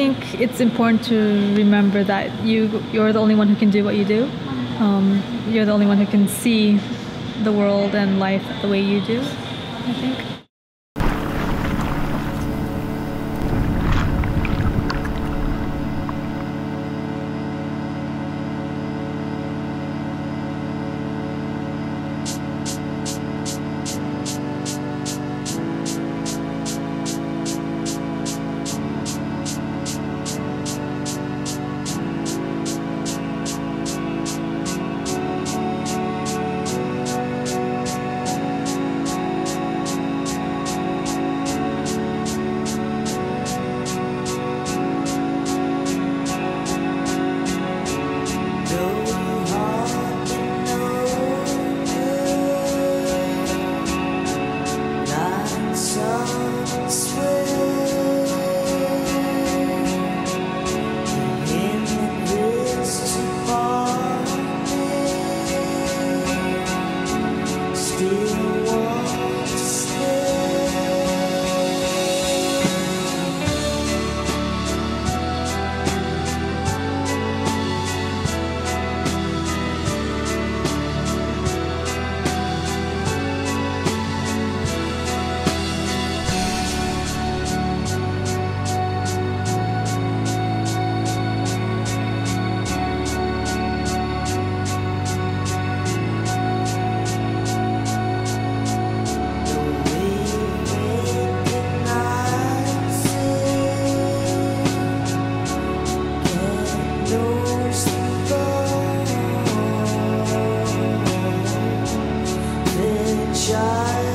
think it's important to remember that you you're the only one who can do what you do. Um, you're the only one who can see the world and life the way you do. I think. shine.